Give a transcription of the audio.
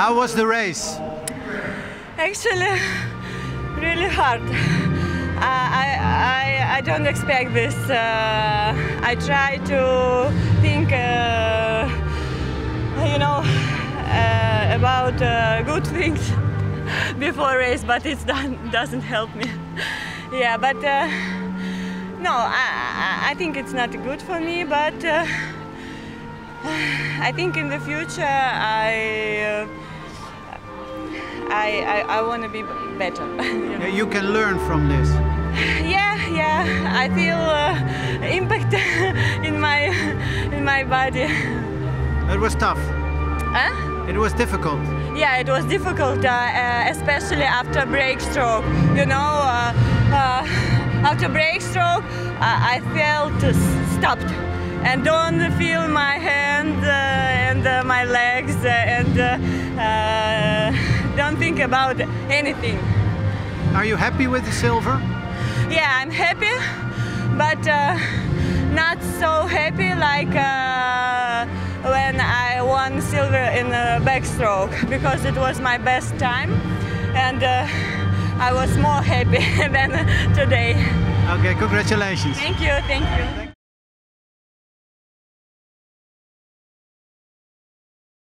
How was the race? Actually, really hard. I, I, I don't expect this. Uh, I try to think, uh, you know, uh, about uh, good things before race, but it doesn't help me. yeah, but uh, no, I, I think it's not good for me, but uh, I think in the future I. I, I, I want to be better. You, know? you, can learn from this. Yeah, yeah. I feel uh, impact in my in my body. It was tough. Huh? It was difficult. Yeah, it was difficult, uh, uh, especially after breaststroke. You know, uh, uh, after breaststroke, I felt stopped and don't feel my hand uh, and my legs and don't think about anything. Are you happy with the silver? Yeah, I'm happy, but uh, not so happy like uh, when I won silver in the backstroke because it was my best time and uh, I was more happy than today. Okay, congratulations. Thank you, thank you.